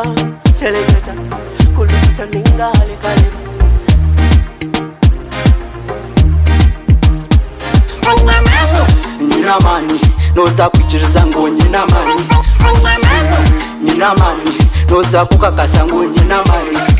kuta seleketa kulukuta ningale kaleba ninamani noza kwicirisa ngu ninamani ninamani noza kukakasa ngu ninamani